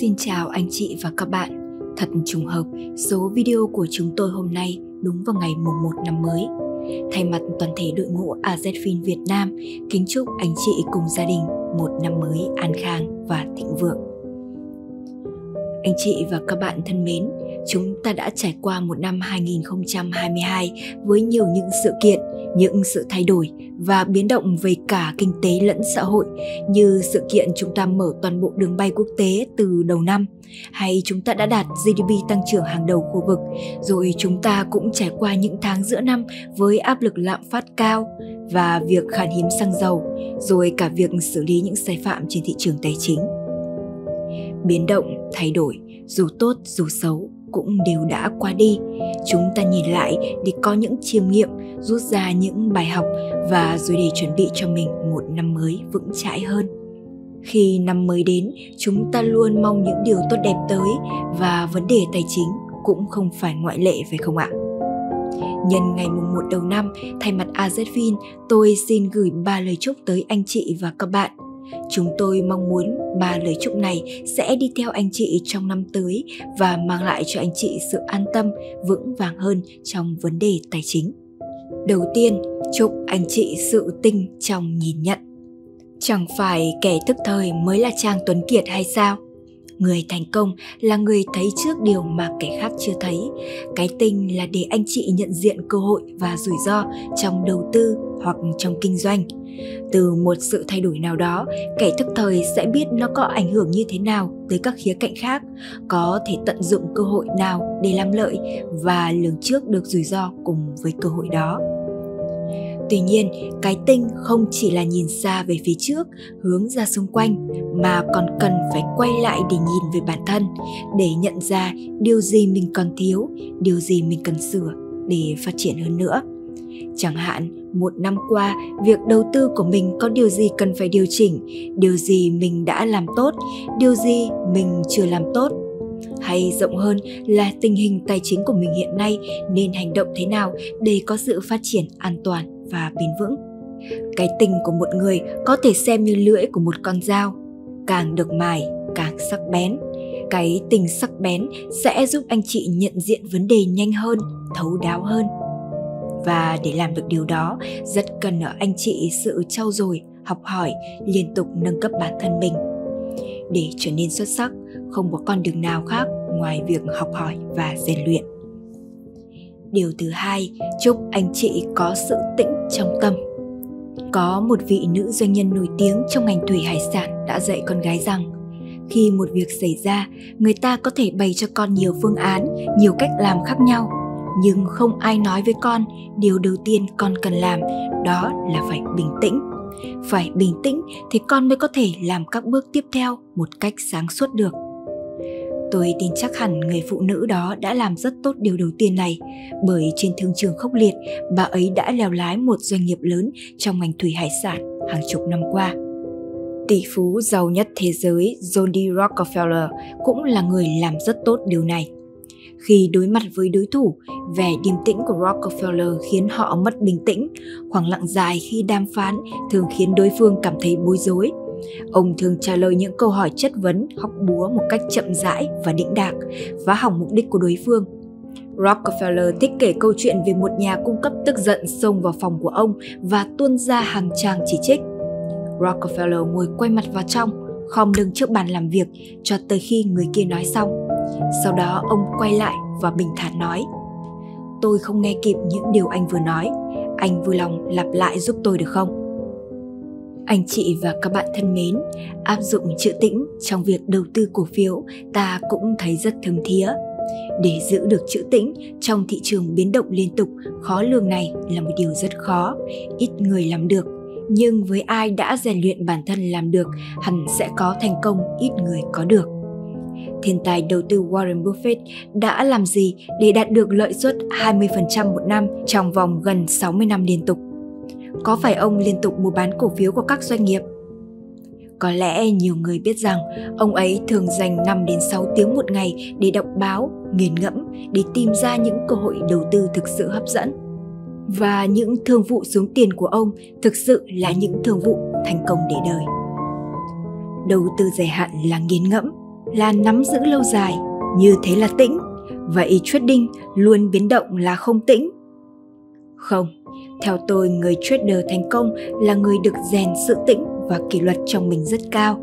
Xin chào anh chị và các bạn. Thật trùng hợp, số video của chúng tôi hôm nay đúng vào ngày mùng 1 năm mới. Thay mặt toàn thể đội ngũ AZFIN Việt Nam, kính chúc anh chị cùng gia đình một năm mới an khang và thịnh vượng. Anh chị và các bạn thân mến, chúng ta đã trải qua một năm 2022 với nhiều những sự kiện, những sự thay đổi và biến động về cả kinh tế lẫn xã hội, như sự kiện chúng ta mở toàn bộ đường bay quốc tế từ đầu năm, hay chúng ta đã đạt GDP tăng trưởng hàng đầu khu vực. Rồi chúng ta cũng trải qua những tháng giữa năm với áp lực lạm phát cao và việc khan hiếm xăng dầu, rồi cả việc xử lý những sai phạm trên thị trường tài chính. Biến động, thay đổi, dù tốt, dù xấu cũng đều đã qua đi. Chúng ta nhìn lại để có những chiêm nghiệm rút ra những bài học và rồi để chuẩn bị cho mình một năm mới vững chãi hơn. Khi năm mới đến chúng ta luôn mong những điều tốt đẹp tới và vấn đề tài chính cũng không phải ngoại lệ phải không ạ? Nhân ngày mùng 1 đầu năm, thay mặt AZFIN, tôi xin gửi ba lời chúc tới anh chị và các bạn. Chúng tôi mong muốn ba lời chúc này sẽ đi theo anh chị trong năm tới và mang lại cho anh chị sự an tâm, vững vàng hơn trong vấn đề tài chính. Đầu tiên, chúc anh chị sự tinh trong nhìn nhận. Chẳng phải kẻ thức thời mới là Trang Tuấn Kiệt hay sao? Người thành công là người thấy trước điều mà kẻ khác chưa thấy. Cái tinh là để anh chị nhận diện cơ hội và rủi ro trong đầu tư hoặc trong kinh doanh. Từ một sự thay đổi nào đó, kẻ thức thời sẽ biết nó có ảnh hưởng như thế nào tới các khía cạnh khác, có thể tận dụng cơ hội nào để làm lợi và lường trước được rủi ro cùng với cơ hội đó. Tuy nhiên, cái tinh không chỉ là nhìn xa về phía trước, hướng ra xung quanh, mà còn cần phải quay lại để nhìn về bản thân, để nhận ra điều gì mình còn thiếu, điều gì mình cần sửa để phát triển hơn nữa. Chẳng hạn, một năm qua, việc đầu tư của mình có điều gì cần phải điều chỉnh, điều gì mình đã làm tốt, điều gì mình chưa làm tốt hay rộng hơn là tình hình tài chính của mình hiện nay nên hành động thế nào để có sự phát triển an toàn và bền vững. Cái tình của một người có thể xem như lưỡi của một con dao, càng được mài, càng sắc bén. Cái tình sắc bén sẽ giúp anh chị nhận diện vấn đề nhanh hơn, thấu đáo hơn. Và để làm được điều đó, rất cần ở anh chị sự trau dồi, học hỏi, liên tục nâng cấp bản thân mình. Để trở nên xuất sắc, không có con đường nào khác ngoài việc học hỏi và rèn luyện điều thứ hai, chúc anh chị có sự tĩnh trong tâm. Có một vị nữ doanh nhân nổi tiếng trong ngành thủy hải sản đã dạy con gái rằng, khi một việc xảy ra, người ta có thể bày cho con nhiều phương án, nhiều cách làm khác nhau. Nhưng không ai nói với con, điều đầu tiên con cần làm, đó là phải bình tĩnh. Phải bình tĩnh thì con mới có thể làm các bước tiếp theo một cách sáng suốt được. Tôi tin chắc hẳn người phụ nữ đó đã làm rất tốt điều đầu tiên này, bởi trên thương trường khốc liệt, bà ấy đã leo lái một doanh nghiệp lớn trong ngành thủy hải sản hàng chục năm qua. Tỷ phú giàu nhất thế giới John D. Rockefeller cũng là người làm rất tốt điều này. Khi đối mặt với đối thủ, vẻ điềm tĩnh của Rockefeller khiến họ mất bình tĩnh. Khoảng lặng dài khi đàm phán thường khiến đối phương cảm thấy bối rối Ông thường trả lời những câu hỏi chất vấn, hóc búa một cách chậm rãi và đĩnh đạc, phá hỏng mục đích của đối phương. Rockefeller thích kể câu chuyện về một nhà cung cấp tức giận xông vào phòng của ông và tuôn ra hàng tràng chỉ trích. Rockefeller ngồi quay mặt vào trong, khom lưng trước bàn làm việc cho tới khi người kia nói xong. Sau đó ông quay lại và bình thản nói Tôi không nghe kịp những điều anh vừa nói, anh vui lòng lặp lại giúp tôi được không? Anh chị và các bạn thân mến, áp dụng chữ tĩnh trong việc đầu tư cổ phiếu ta cũng thấy rất thấm thía. Để giữ được chữ tĩnh trong thị trường biến động liên tục khó lường này là một điều rất khó, ít người làm được. Nhưng với ai đã rèn luyện bản thân làm được, hẳn sẽ có thành công ít người có được. Thiên tài đầu tư Warren Buffett đã làm gì để đạt được lợi suất 20% một năm trong vòng gần 60 năm liên tục? Có phải ông liên tục mua bán cổ phiếu của các doanh nghiệp? Có lẽ nhiều người biết rằng ông ấy thường dành 5 đến 6 tiếng một ngày để đọc báo, nghiền ngẫm để tìm ra những cơ hội đầu tư thực sự hấp dẫn. Và những thương vụ xuống tiền của ông thực sự là những thương vụ thành công để đời. Đầu tư dài hạn là nghiền ngẫm, là nắm giữ lâu dài, như thế là tĩnh. Vậy trading luôn biến động là không tĩnh. Không, theo tôi người trader thành công là người được rèn sự tĩnh và kỷ luật trong mình rất cao.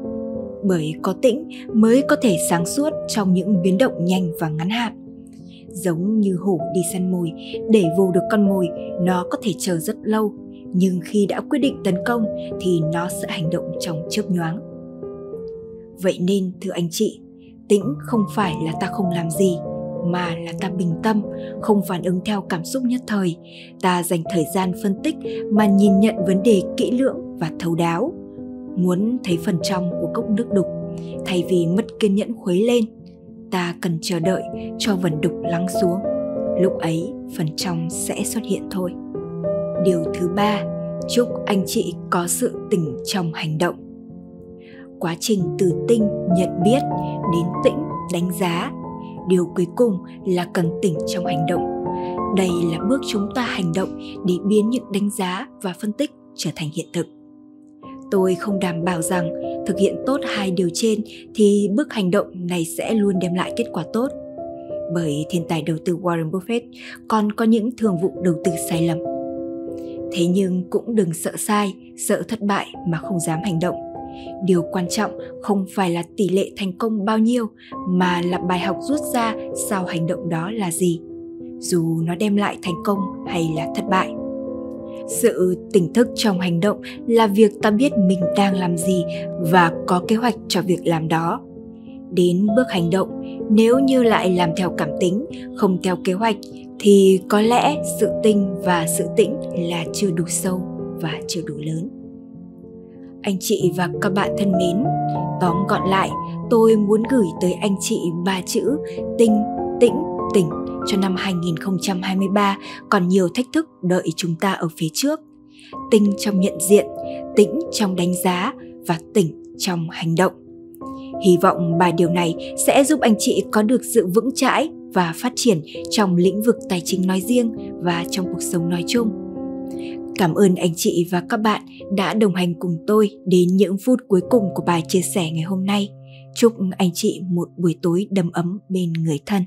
Bởi có tĩnh mới có thể sáng suốt trong những biến động nhanh và ngắn hạn. Giống như hổ đi săn mồi, để vô được con mồi, nó có thể chờ rất lâu, nhưng khi đã quyết định tấn công thì nó sẽ hành động trong chớp nhoáng. Vậy nên thưa anh chị, tĩnh không phải là ta không làm gì, mà là ta bình tâm, không phản ứng theo cảm xúc nhất thời. Ta dành thời gian phân tích mà nhìn nhận vấn đề kỹ lưỡng và thấu đáo. Muốn thấy phần trong của cốc nước đục, thay vì mất kiên nhẫn khuấy lên, ta cần chờ đợi cho vần đục lắng xuống. Lúc ấy, phần trong sẽ xuất hiện thôi. Điều thứ ba, chúc anh chị có sự tỉnh trong hành động. Quá trình từ tinh nhận biết đến tĩnh đánh giá điều cuối cùng là cần tỉnh trong hành động. Đây là bước chúng ta hành động để biến những đánh giá và phân tích trở thành hiện thực. Tôi không đảm bảo rằng thực hiện tốt hai điều trên thì bước hành động này sẽ luôn đem lại kết quả tốt. Bởi thiên tài đầu tư Warren Buffett còn có những thường vụ đầu tư sai lầm. Thế nhưng cũng đừng sợ sai, sợ thất bại mà không dám hành động điều quan trọng không phải là tỷ lệ thành công bao nhiêu, mà là bài học rút ra sau hành động đó là gì. Dù nó đem lại thành công hay là thất bại. Sự tỉnh thức trong hành động là việc ta biết mình đang làm gì và có kế hoạch cho việc làm đó. Đến bước hành động, nếu như lại làm theo cảm tính, không theo kế hoạch, thì có lẽ sự tinh và sự tĩnh là chưa đủ sâu và chưa đủ lớn anh chị và các bạn thân mến, tóm gọn lại, tôi muốn gửi tới anh chị ba chữ tinh, tĩnh, tỉnh cho năm 2023 còn nhiều thách thức đợi chúng ta ở phía trước. Tinh trong nhận diện, tĩnh trong đánh giá và tỉnh trong hành động. Hy vọng bài điều này sẽ giúp anh chị có được sự vững chãi và phát triển trong lĩnh vực tài chính nói riêng và trong cuộc sống nói chung Cảm ơn anh chị và các bạn đã đồng hành cùng tôi đến những phút cuối cùng của bài chia sẻ ngày hôm nay. Chúc anh chị một buổi tối đầm ấm bên người thân.